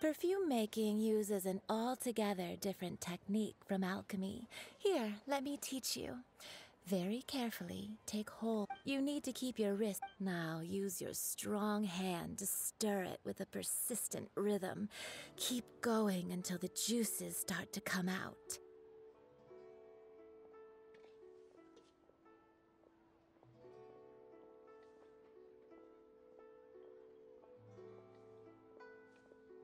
Perfume making uses an altogether different technique from alchemy. Here, let me teach you. Very carefully, take hold. You need to keep your wrist. Now, use your strong hand to stir it with a persistent rhythm. Keep going until the juices start to come out.